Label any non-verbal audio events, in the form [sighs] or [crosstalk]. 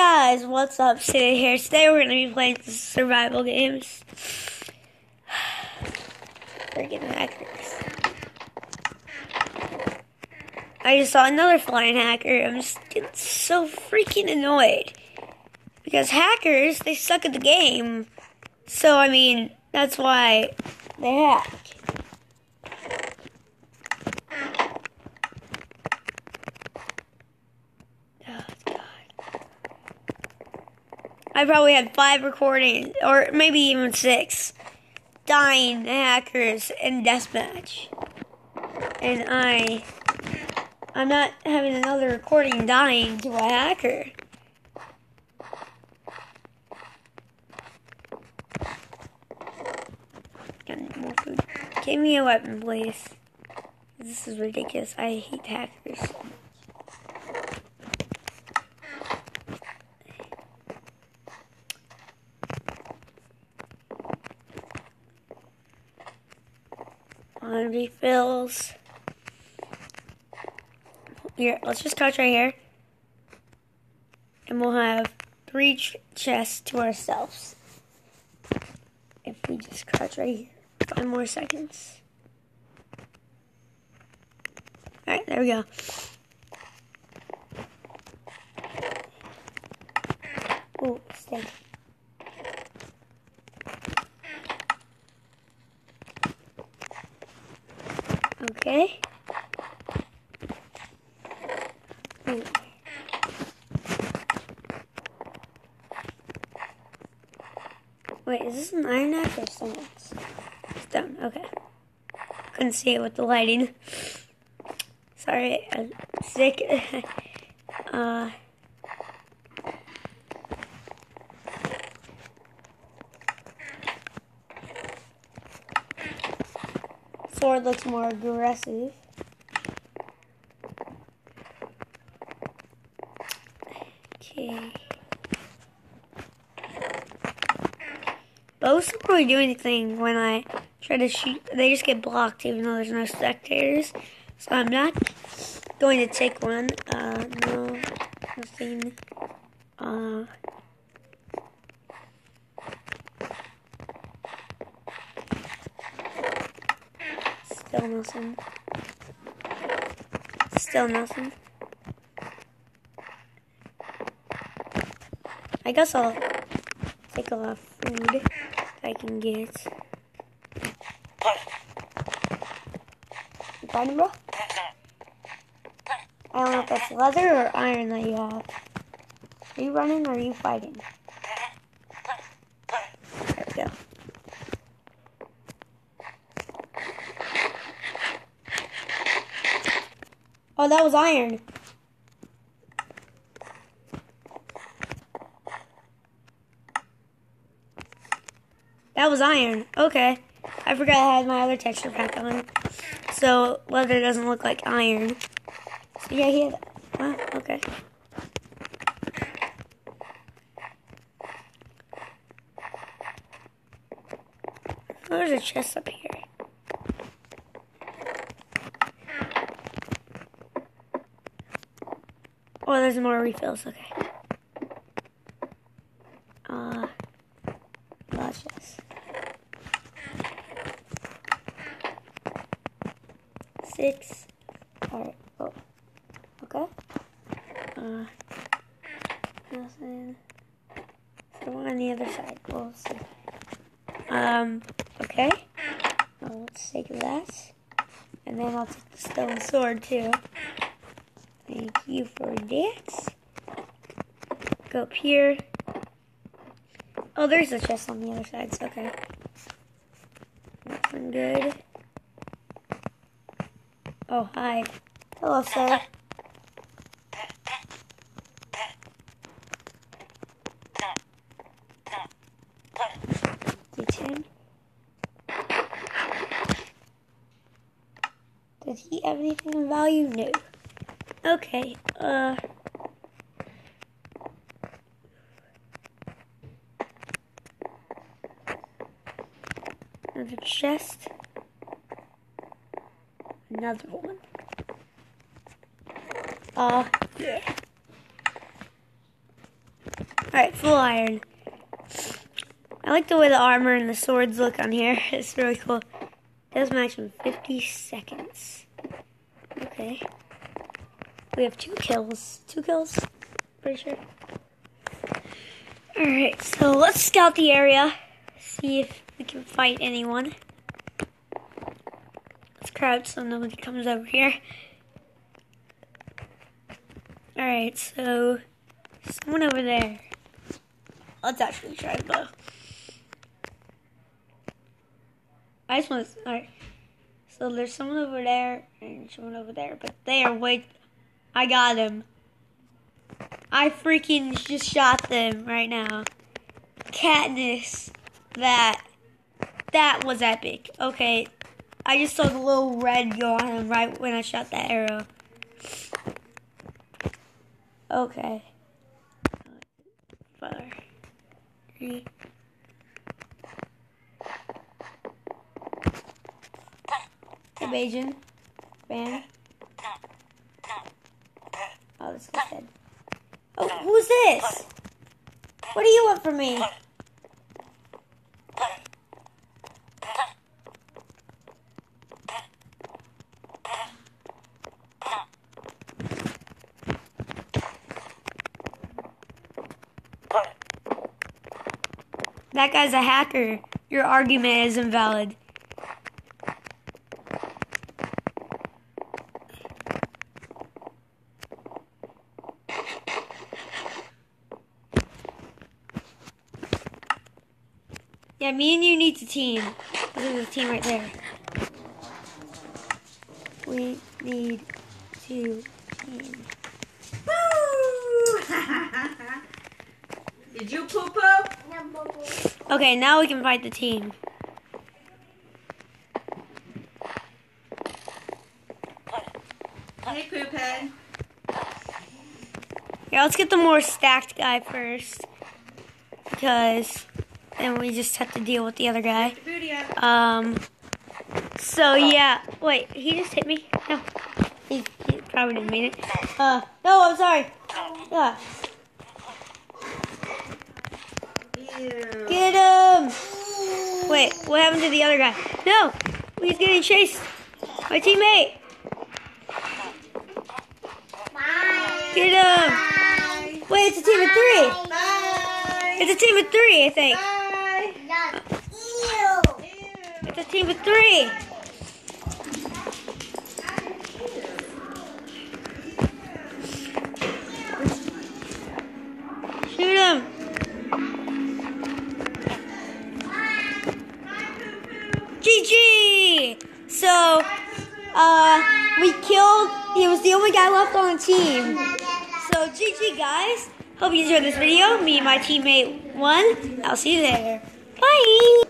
guys, what's up? Sitting here. Today we're gonna be playing survival games. [sighs] Freaking hackers. I just saw another flying hacker. I'm just getting so freaking annoyed. Because hackers, they suck at the game. So, I mean, that's why they hack. I probably had five recordings, or maybe even six, dying hackers in deathmatch. And I, I'm not having another recording dying to a hacker. Got more food. Give me a weapon, please. This is ridiculous. I hate hackers. On refills. Here, let's just touch right here. And we'll have three ch chests to ourselves. If we just crouch right here. Five more seconds. Alright, there we go. Steak. Okay. Wait, is this an iron axe or something else? Stone, okay. Couldn't see it with the lighting. [laughs] Sorry, I'm sick. [laughs] uh, sword looks more aggressive. Okay. Bows don't really do anything when I try to shoot. They just get blocked even though there's no spectators. So I'm not going to take one. Uh, no, nothing. Uh, Still nothing. Still nothing. I guess I'll take a lot of food I can get. You fighting, bro? I don't know if that's leather or iron that you have. Are you running or are you fighting? There we go. Oh, that was iron. That was iron. Okay. I forgot I had my other texture pack on. So, leather doesn't look like iron. So, yeah, he had... Oh, okay. There's a chest up here. Oh, there's more refills. Okay. Uh, this. Six. Alright. Oh. Okay. Uh, nothing. So one on the other side. We'll see. Um, okay. Well, let's take that. And then I'll take the stone sword too. You for that. Go up here. Oh, there's a chest on the other side, so okay. Nothing good. Oh, hi. Hello, sir. D10. Did he have anything of value? No. Okay, uh. Another chest. Another one. Uh, yeah. Alright, full iron. I like the way the armor and the swords look on here. [laughs] It's really cool. Does maximum 50 seconds. Okay. We have two kills. Two kills? Pretty sure. Alright, so let's scout the area. See if we can fight anyone. Let's crouch so nobody comes over here. Alright, so someone over there. Let's actually try bow. I just want to. Alright. So there's someone over there and someone over there, but they are way. I got him. I freaking just shot them right now. Katniss. That. That was epic. Okay. I just saw the little red go on him right when I shot that arrow. Okay. Evasion. Ban. This guy's dead. Oh, who's this? What do you want from me? That guy's a hacker. Your argument is invalid. Yeah, me and you need to team. This is a team right there. We need to team. [laughs] Did you poo poo? Okay, now we can fight the team. Hey, head. Yeah, let's get the more stacked guy first. Because then we just have to deal with the other guy. Um. So yeah, wait, he just hit me. No, he, he probably didn't mean it. Uh, no, I'm sorry. Yeah, get him. Wait, what happened to the other guy? No, he's getting chased. My teammate. Get him. Wait, it's a team of three. Bye. It's a team of three, I think. Bye. Ew. It's a team of three. Shoot him. GG. So, uh, we killed. He was the only guy left on the team. So, GG, guys. Hope you enjoyed this video. Me and my teammate won. I'll see you there. Bye.